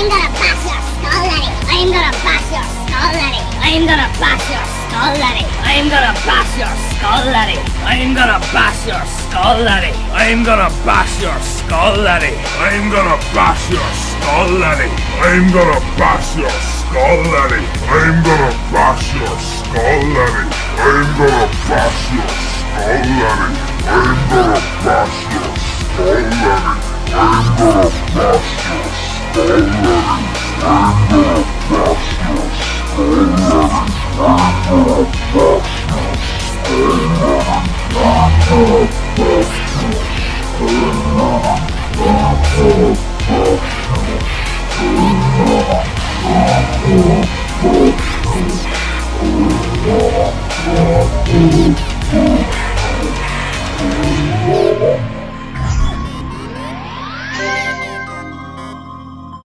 I'm gonna bash your skull at. I'm gonna bash your skull at. I'm gonna bash your skull at. I'm gonna bash your skull at. I'm gonna bash your skull at. I'm gonna bash your skull at. I'm gonna bash your skull at. I'm gonna bash your skull at. I'm gonna bash your skull at. I'm gonna bash your skull at. I'm gonna bash your skull at. I'm gonna bust your Oh.